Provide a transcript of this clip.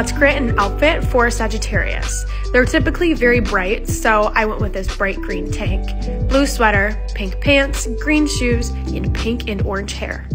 Let's create an outfit for Sagittarius. They're typically very bright, so I went with this bright green tank, blue sweater, pink pants, green shoes, and pink and orange hair.